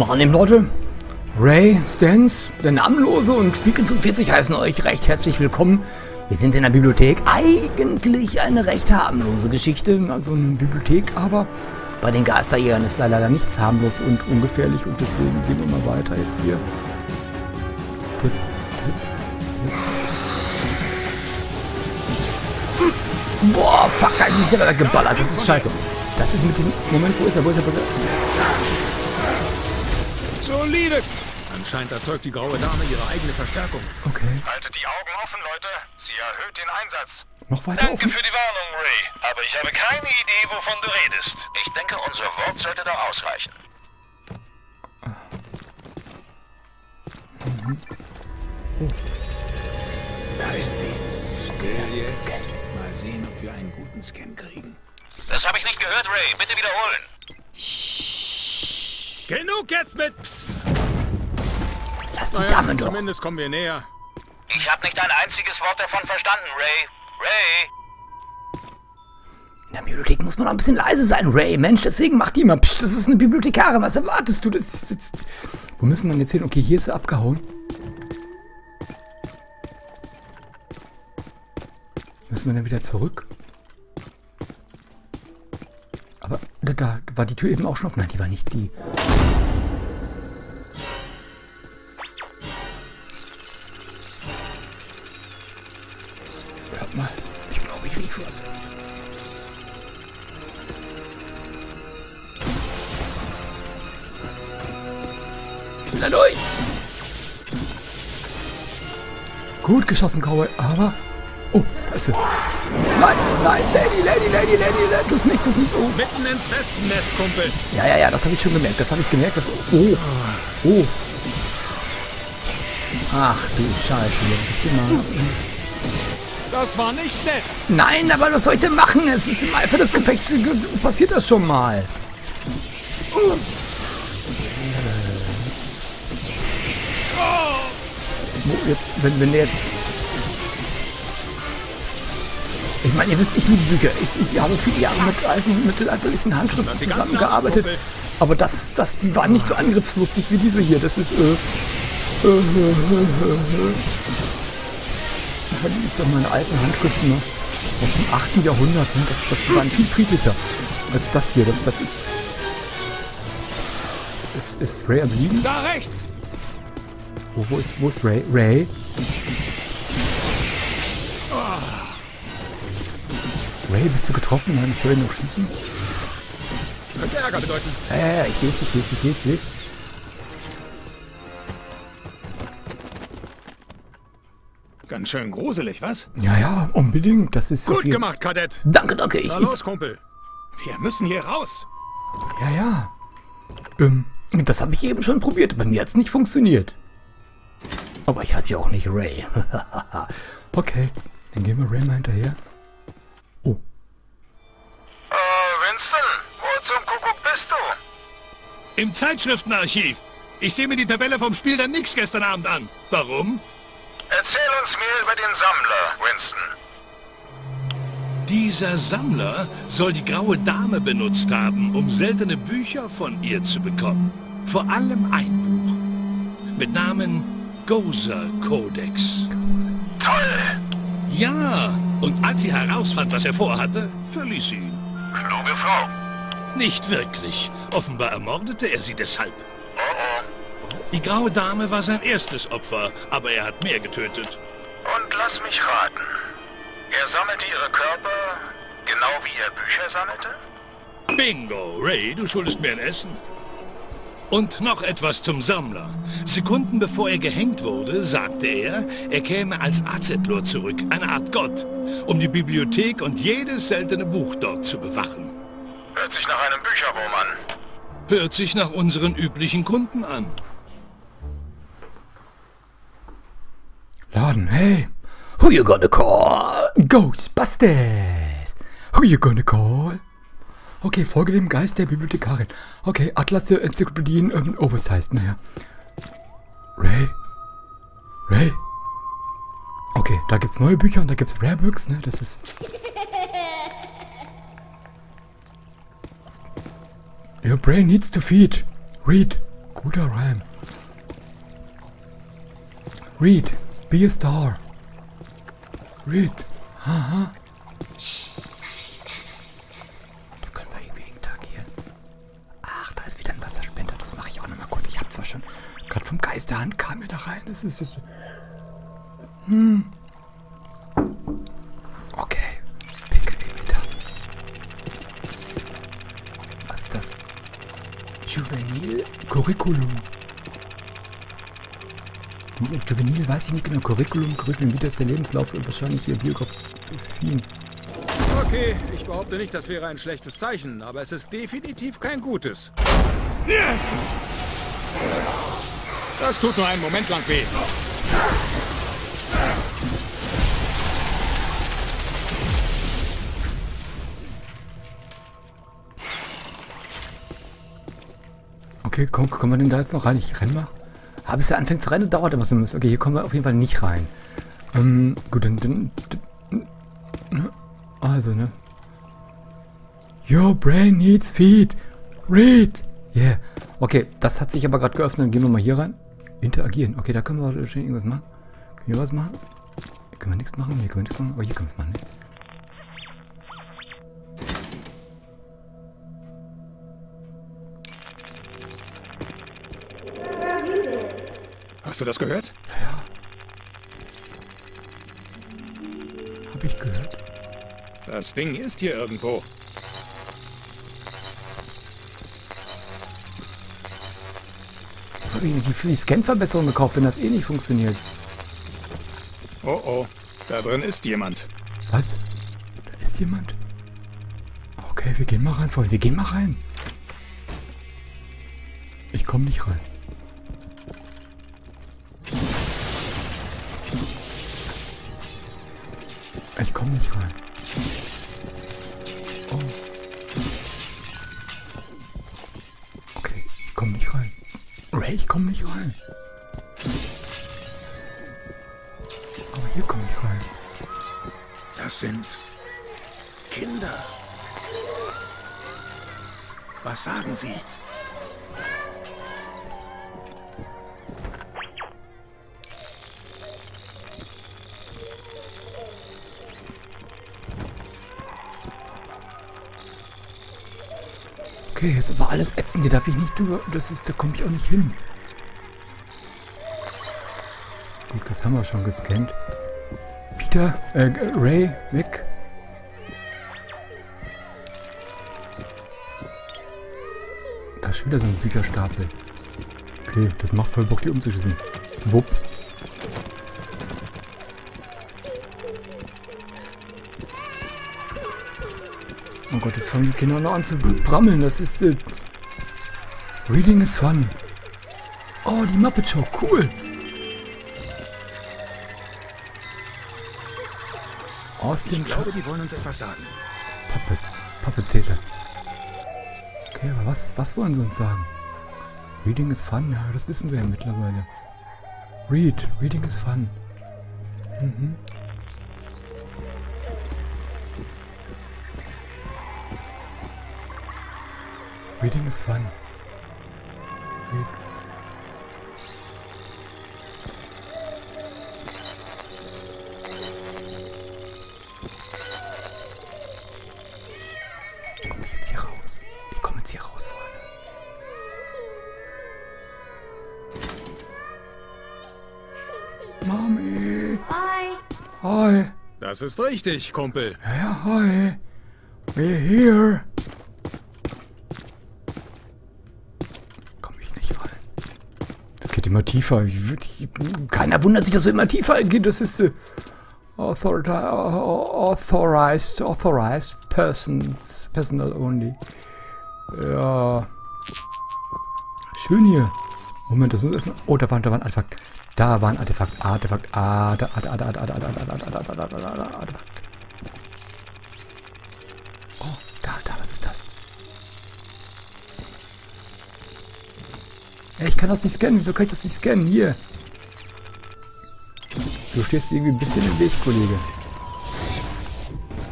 Morning, Leute. Ray, Stans, der Namenlose und Spieken 45 heißen euch recht herzlich willkommen. Wir sind in der Bibliothek. Eigentlich eine recht harmlose Geschichte, also eine Bibliothek, aber bei den Geisterjägern ist leider nichts harmlos und ungefährlich und deswegen gehen wir mal weiter jetzt hier. Tipp, tipp, tipp. Boah, fuck, da ist geballert. Das ist scheiße. Das ist mit dem... Moment, wo ist er? Wo ist er? Wo ist er? Solide! Anscheinend erzeugt die graue Dame ihre eigene Verstärkung. Okay. Haltet die Augen offen, Leute. Sie erhöht den Einsatz. Noch weiter Danke offen? für die Warnung, Ray. Aber ich habe keine Idee, wovon du redest. Ich denke, unser Wort sollte da ausreichen. Da ist sie. Still jetzt. Mal sehen, ob wir einen guten Scan kriegen. Das habe ich nicht gehört, Ray. Bitte wiederholen. Genug jetzt mit Psst. Lass die Naja, Dame doch. zumindest kommen wir näher. Ich habe nicht ein einziges Wort davon verstanden, Ray. Ray! In der Bibliothek muss man auch ein bisschen leise sein, Ray. Mensch, deswegen macht die immer. Psst, das ist eine Bibliothekarin. Was erwartest du? Das ist, das Wo müssen wir denn jetzt hin? Okay, hier ist sie abgehauen. Müssen wir dann wieder zurück? Aber da, da war die Tür eben auch schon offen. Nein, die war nicht die. Hört mal. Ich glaube, ich riech was. Da durch. Gut geschossen, Cowboy, aber... Oh, da ist sie. Nein, nein, Lady, Lady, Lady, Lady, Lady, tu's nicht, tu's nicht. Oh. Mitten ins Wespennest, Kumpel. Ja, ja, ja, das habe ich schon gemerkt. Das habe ich gemerkt. Das, oh, oh. Ach du Scheiße, ein bisschen mal... Das war nicht nett. Nein, aber was soll ich denn machen? Es ist im Eifer des Gefechts ge- passiert das schon mal. Wo jetzt, wenn, wenn der jetzt... Ich meine, ihr wisst, ich liebe Bücher. Ich, ich habe viele Jahre mit alten mittelalterlichen Handschriften zusammengearbeitet. Aber das, das, die waren nicht so angriffslustig wie diese hier. Das ist, äh... äh, äh, äh. Da doch meine alten Handschriften ne? aus dem 8. Jahrhundert. Ne? Das, das, die waren viel friedlicher als das hier. Das, das ist... Ist, ist Ray am Liegen? Da rechts. Wo, wo, ist, wo ist Ray? Ray? Ray, bist du getroffen? Nein, ich höre ihn noch schießen. Könnte Ärger bedeuten. Ja, ja, ja, ich sehe es, ich sehe es, ich sehe es, ich sehe es. Ganz schön gruselig, was? Ja, ja, unbedingt. Das ist so Gut viel. gemacht, Kadett. Danke, danke. Ich, Na los, Kumpel. Wir müssen hier raus. ja, ja. Ähm, das habe ich eben schon probiert. Bei mir hat es nicht funktioniert. Aber ich heiße ja auch nicht Ray. okay, dann gehen wir Ray mal hinterher. Winston, wo zum Kuckuck bist du? Im Zeitschriftenarchiv. Ich sehe mir die Tabelle vom Spiel der Nix gestern Abend an. Warum? Erzähl uns mehr über den Sammler, Winston. Dieser Sammler soll die graue Dame benutzt haben, um seltene Bücher von ihr zu bekommen. Vor allem ein Buch. Mit Namen Gozer Codex. Toll! Ja, und als sie herausfand, was er vorhatte, verließ sie ihn. Kluge Frau. Nicht wirklich. Offenbar ermordete er sie deshalb. Oh oh. Die graue Dame war sein erstes Opfer, aber er hat mehr getötet. Und lass mich raten. Er sammelte ihre Körper, genau wie er Bücher sammelte? Bingo, Ray, du schuldest mir ein Essen. Und noch etwas zum Sammler. Sekunden bevor er gehängt wurde, sagte er, er käme als Azetlor zurück, eine Art Gott, um die Bibliothek und jedes seltene Buch dort zu bewachen. Hört sich nach einem Bücherwurm an. Hört sich nach unseren üblichen Kunden an. Laden, hey. Who you gonna call? Ghostbusters. Who you gonna call? Okay, folge dem Geist der Bibliothekarin. Okay, Atlas der Enzyklopädien, ähm, oversized, naja. Ray? Ray? Okay, da gibt's neue Bücher und da gibt's Rarebooks, ne, das ist... Your brain needs to feed. Read. Guter Rhyme. Reed, be a star. Reed, haha. Da gerade vom Geisterhand kam mir da rein. Das ist jetzt. Hm. Okay. PKW-Meter. Was ist das? Juvenil Curriculum. Juvenil weiß ich nicht genau. Curriculum, Curriculum, wie das der Lebenslauf und wahrscheinlich die Biografien. Okay, ich behaupte nicht, das wäre ein schlechtes Zeichen, aber es ist definitiv kein gutes. Das tut nur einen Moment lang weh. Okay, komm, kommen wir denn da jetzt noch rein? Ich renn mal. Aber bis er anfängt zu rennen, dauert immer so ein bisschen. Okay, hier kommen wir auf jeden Fall nicht rein. Ähm, gut, dann, dann, dann ne? Also, ne? Your brain needs feed. Read. Yeah. Okay, das hat sich aber gerade geöffnet. Dann gehen wir mal hier rein. Interagieren. Okay, da können wir wahrscheinlich irgendwas machen. Können wir was machen? Hier können wir nichts machen. Hier können wir nichts machen. Aber hier können wir es machen, ne? Hast du das gehört? Hab ich gehört. Das Ding ist hier irgendwo. Ich habe die, die Scan-Verbesserung gekauft, wenn das eh nicht funktioniert. Oh oh, da drin ist jemand. Was? Da ist jemand? Okay, wir gehen mal rein, Freunde. Wir gehen mal rein. Ich komme nicht rein. Ich komme nicht rein. Oh. Komme nicht rein. Aber hier komme ich rein. Das sind Kinder. Was sagen sie? Okay, ist aber alles ätzend. Hier darf ich nicht drüber. Das ist, da komme ich auch nicht hin. Das haben wir schon gescannt. Peter, äh, Ray, weg. Da ist schon wieder so ein Bücherstapel. Okay, das macht voll Bock, die umzuschießen. Wupp. Oh Gott, jetzt fangen die Kinder noch an zu brammeln. Das ist... Äh Reading is fun. Oh, die Muppet Show. Cool. Austin Ich glaube, die wollen uns etwas sagen. Puppets. Puppet Theater. Okay, aber was, was wollen sie uns sagen? Reading is fun? Ja, das wissen wir ja mittlerweile. Read. Reading is fun. Mhm. Reading is fun. Read. Hi. Das ist richtig, Kumpel. Ja, hi. We're here. Komm ich nicht rein. Das geht immer tiefer. Ich, ich, keiner wundert sich, dass es immer tiefer geht. Das ist äh, authorized, authorized persons, personal only. Ja. Schön hier. Moment, das muss erstmal. Oh, da waren, da waren Artefakt. Da waren Artefakt. Da war ein Artefakt. Artefakt. Artefakt. Artefakt. Artefakt. Artefakt. Artefakt. Oh, da, da, was ist das? Ey, ich kann das nicht scannen. Wieso kann ich das nicht scannen? Hier. Du stehst irgendwie ein bisschen im Weg, Kollege.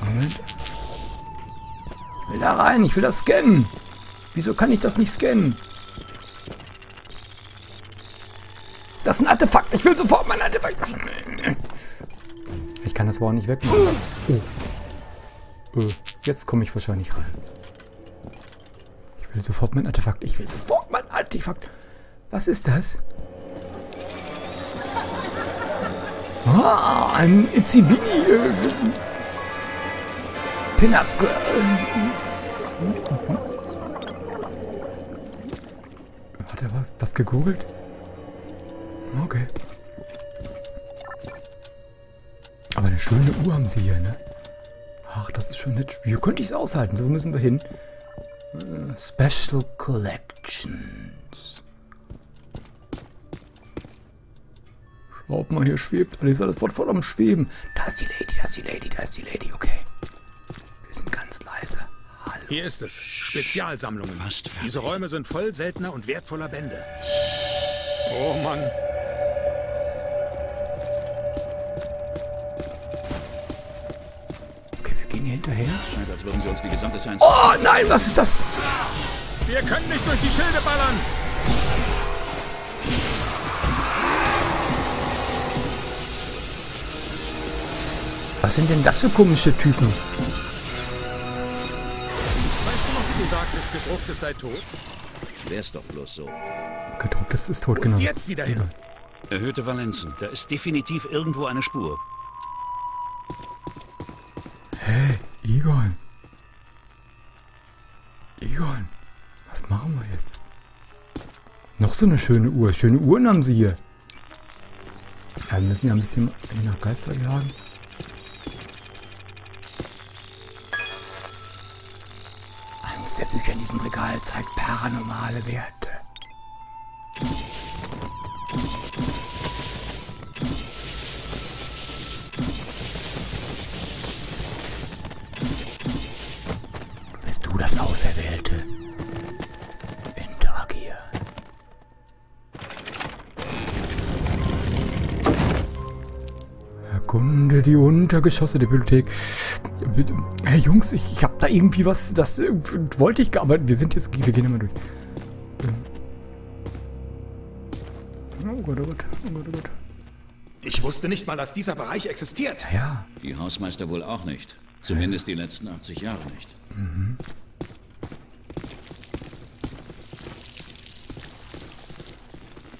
Moment. Ich will da rein. Ich will das scannen. Wieso kann ich das nicht scannen? Das ist ein Artefakt. Ich will sofort mein Artefakt. Ich kann das auch nicht wegmachen. Oh. Jetzt komme ich wahrscheinlich rein. Ich will sofort mein Artefakt. Ich will sofort mein Artefakt. Was ist das? Ah, ein Itsibini. Äh, Pin-Up Girl. Hat er was gegoogelt? Okay. Aber eine schöne Uhr haben sie hier, ne? Ach, das ist schon nett. Wie könnte ich es aushalten? So, müssen wir hin? Äh, Special Collections. Schaut mal, hier schwebt alles. Alles wird voll am Schweben. Da ist die Lady, da ist die Lady, da ist die Lady. Okay. Wir sind ganz leise. Hallo. Hier ist es. Spezialsammlungen. Fast fertig. Diese Räume sind voll seltener und wertvoller Bände. Oh Mann. Hinterher. Scheint, als würden sie uns die gesamte Science... Oh nein, was ist das? Wir können nicht durch die Schilde ballern. Was sind denn das für komische Typen? Weißt du noch, wie du sagtest, gedrucktes sei tot? Wär's doch bloß so. Gedrucktes ist tot, Wo genau. ist jetzt wieder hin? Erhöhte Valenzen. Da ist definitiv irgendwo eine Spur. Egon. Egon. Was machen wir jetzt? Noch so eine schöne Uhr. Schöne Uhren haben sie hier. Ja, wir müssen ja ein bisschen nach Geister jagen. Eines der Bücher in diesem Regal zeigt paranormale Werte. Bist du das Auserwählte? Interagier. Erkunde die Untergeschosse der Bibliothek. Hey Jungs, ich, ich hab da irgendwie was, das äh, wollte ich, gar- aber wir sind jetzt, wir gehen immer durch. Ähm. Oh Gott, oh Gott, oh Gott, oh Gott. Ich wusste nicht mal, dass dieser Bereich existiert. Ja, Die Hausmeister wohl auch nicht. Zumindest die letzten 80 Jahre nicht.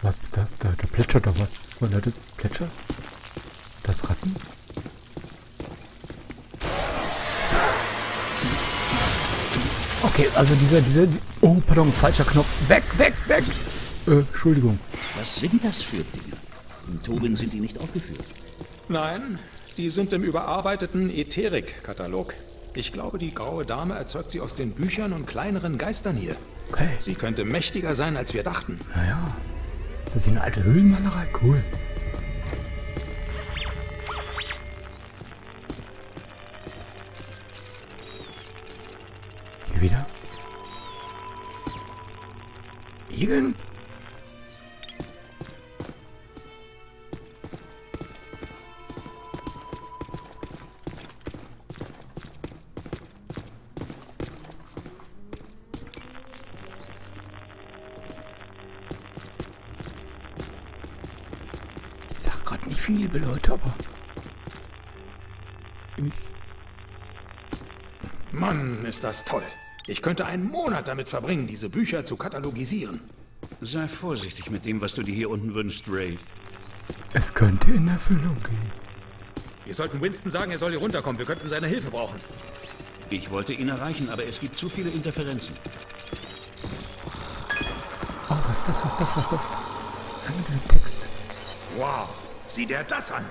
was ist das? Da, da plätschert doch was. Was ist das? Plätschert? Das Ratten? Okay, also dieser, dieser, oh, pardon, falscher Knopf. Weg, weg, weg! Äh, Entschuldigung. Was sind das für Dinge? In Tobin sind die nicht aufgeführt. Nein, die sind im überarbeiteten Ätherik-Katalog. Ich glaube, die graue Dame erzeugt sie aus den Büchern und kleineren Geistern hier. Okay, Sie könnte mächtiger sein, als wir dachten. naja. Ist das hier eine alte Höhlenmalerei? Cool. Hier wieder. Igen? Gerade nicht viel, liebe Leute, aber. Ich. Mann, ist das toll. Ich könnte einen Monat damit verbringen, diese Bücher zu katalogisieren. Sei vorsichtig mit dem, was du dir hier unten wünschst, Ray. Es könnte in Erfüllung gehen. Wir sollten Winston sagen, er soll hier runterkommen. Wir könnten seine Hilfe brauchen. Ich wollte ihn erreichen, aber es gibt zu viele Interferenzen. Oh, was ist das? Was ist das? Was ist das? Ein Text. Wow, sieh dir das an.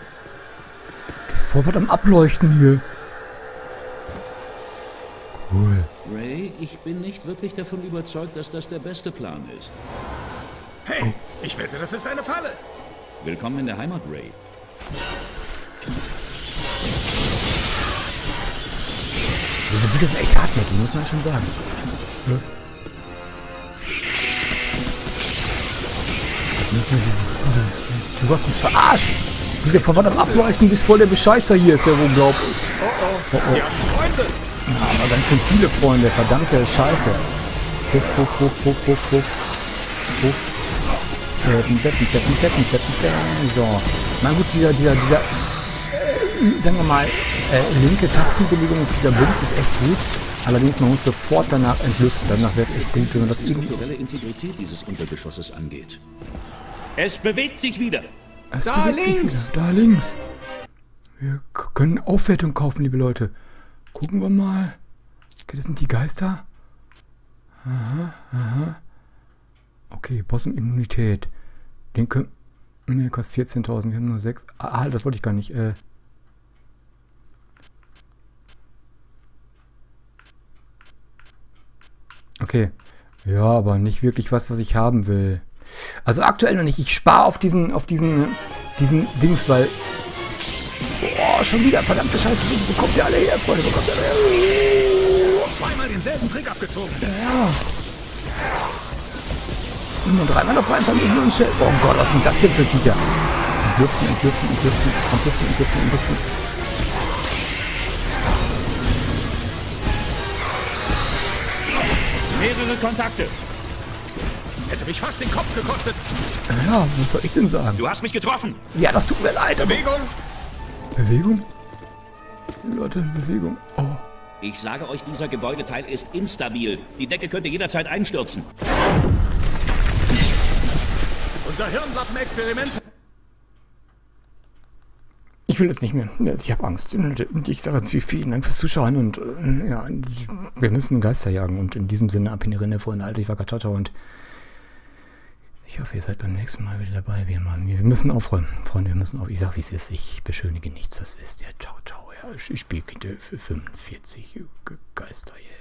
Ist voll was am Ableuchten hier. Cool. Ray, ich bin nicht wirklich davon überzeugt, dass das der beste Plan ist. Hey, ich wette, das ist eine Falle. Willkommen in der Heimat, Ray. Diese Bilder sind echt hartnäckig, muss man schon sagen. Ja. Nicht nur dieses, dieses, dieses, du hast uns verarscht. Du bist ja voll was am Ableuchten, du bist voll der Bescheißer hier, ist ja unglaublich. Oh oh, wir haben Freunde. Ja, aber ganz schön viele Freunde, verdammte Scheiße. Puff, puff, puff, puff, puff, puff. Puff. Wetten, wetten, wetten, wetten, wetten, wetten. So. Na gut, dieser, dieser, dieser, äh, sagen wir mal, äh, linke Tastenbelegung dieser Bums ist echt gut. Allerdings, man muss sofort danach entlüften. Danach wäre es echt gut, wenn man das Die irgendwie... strukturelle Integrität dieses Untergeschosses angeht. Es bewegt sich wieder. Es Da bewegt sich links. Wieder. Da links. Wir können Aufwertung kaufen, liebe Leute. Gucken wir mal. Okay, das sind die Geister. Aha, aha. Okay, Boss-Immunität. Den können... Ne, kostet 14.000. Wir haben nur 6. Ah, halt, das wollte ich gar nicht. Äh... Okay. Ja, aber nicht wirklich was, was ich haben will. Also aktuell noch nicht. Ich spare auf diesen, auf diesen, diesen Dings, weil. Boah, schon wieder, verdammte Scheiße, wo kommt ihr alle her, Freunde? Wo kommt ihr alle her? Zweimal denselben Trick abgezogen. Nur dreimal auf einen wir uns stellen. Oh Gott, was sind das denn für Viecher? Entlüften, entlüften, entlüften, entlüften, entlüften, entlüften. Mehrere Kontakte. Hätte mich fast den Kopf gekostet. Ja, was soll ich denn sagen? Du hast mich getroffen. Ja, das tut mir leid. Bewegung. Bewegung? Leute, Bewegung. Oh. Ich sage euch, dieser Gebäudeteil ist instabil. Die Decke könnte jederzeit einstürzen. Unser Hirnlappenexperiment. Ich will es nicht mehr. Ich habe Angst. Ich sage jetzt vielen Dank fürs Zuschauen und äh, ja, wir müssen Geister jagen und in diesem Sinne ab in die Rinne, Freunde. Alter, ich war Ciao, ciao und ich hoffe, ihr seid beim nächsten Mal wieder dabei. Wir, machen, wir müssen aufräumen, Freunde. Wir müssen auf. Ich sag, wie es ist. Ich beschönige nichts, das wisst ihr. Ciao, ciao. Ja, ich spiele für 45 Geister. Yeah.